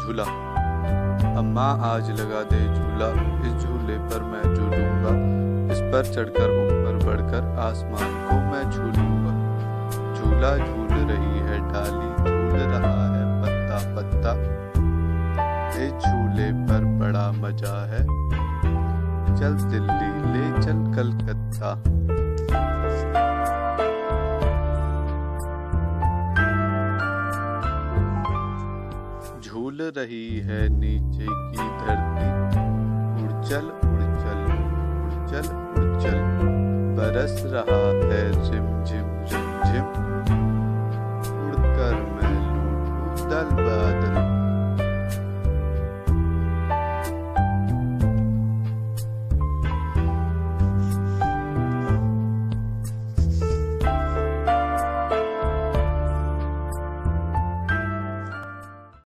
झूला। अम्मा आज लगा दे झूला। इस झूले पर मैं झूलूँगा इस पर चढ़कर ऊपर बढ़कर आसमान को मैं झूलूँगा झूला झूल रही है, डाली झूल रहा है, पत्ता पत्ता। इस झूले पर बड़ा मज़ा है। चल दिल्ली ले चल कलकत्ता। झूल रही है नीचे की धरती। उड़ चल उड़ चल उड़ चल उड़ चल बरस रहा है झिम झिम झिम झिम। उड़कर मैं लूटू दल